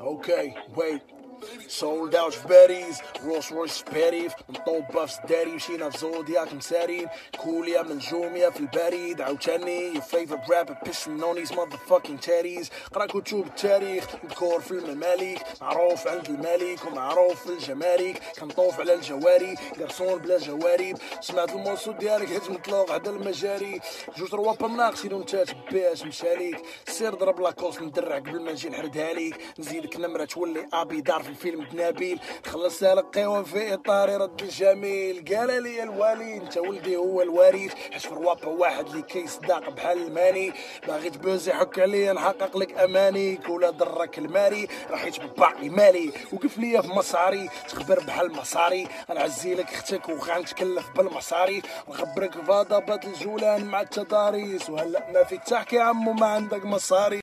Okay, wait. Out في باريس روس رويس باريف نطوبة في سداري مشينا في زودياك مسارين كوليا من جوميا في البريد عاوتاني your favorite rapper pissing on these motherfucking teddies. قراكو تشوف التاريخ مذكور في المماليك معروف عند الملك ومعروف في الجمارك كنطوف على الجواري قرصون بلا جوارب سمعت الموسو ديالك هز مطلوق عدا المجاري جوج روابا ناقصين ونتا تباش مشاليك سير ضرب لاكوس ندرع قبل ما نجي نحردها ليك نزيدك نمرة تولي ابي دار في الفيلم نبيل خلصها لقيوة في إطار رد الجميل. قال لي الوالي انت ولدي هو الوارث حش في روابا واحد اللي كيصداق بحال الماني. باغي تبوزي حك عليا نحقق لك أماني. كولا درك الماري راح يتبع لي مالي. وقف ليا في مصاري تخبر بحال مصاري. نعزي لك أختك وغنتكلف بالمصاري. نخبرك في هضبات الجولان مع التضاريس. وهلا ما فيك تحكي عمو ما عندك مصاري.